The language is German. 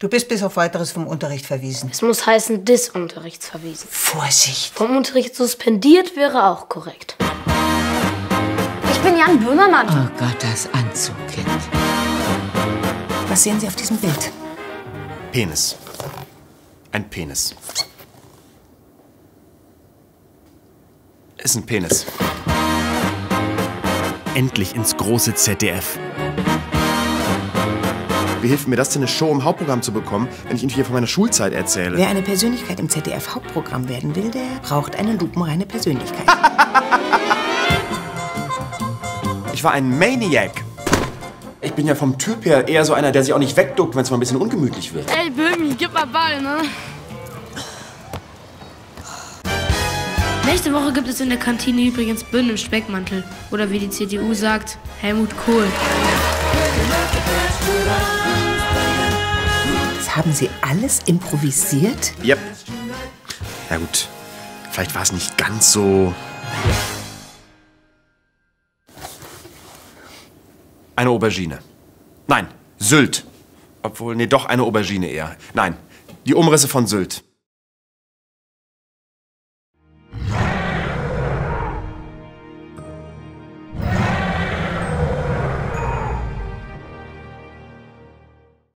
Du bist bis auf weiteres vom Unterricht verwiesen. Es muss heißen des Unterrichts verwiesen. Vorsicht! Vom Unterricht suspendiert wäre auch korrekt. Ich bin Jan Böhmermann. Oh Gott, das Anzugkind. Was sehen Sie auf diesem Bild? Penis. Ein Penis. Ist ein Penis. Endlich ins große ZDF. Wie hilft mir das denn, eine Show im Hauptprogramm zu bekommen, wenn ich Ihnen hier von meiner Schulzeit erzähle? Wer eine Persönlichkeit im ZDF-Hauptprogramm werden will, der braucht eine lupenreine Persönlichkeit. Ich war ein Maniac. Ich bin ja vom Typ her eher so einer, der sich auch nicht wegduckt, wenn es mal ein bisschen ungemütlich wird. Ey, Böhmi, gib mal Ball, ne? Nächste Woche gibt es in der Kantine übrigens Bünden im Speckmantel. Oder wie die CDU sagt, Helmut Kohl. Das haben Sie alles improvisiert? Yep. Ja gut, vielleicht war es nicht ganz so... Eine Aubergine. Nein, Sylt. Obwohl, nee, doch eine Aubergine eher. Nein, die Umrisse von Sylt.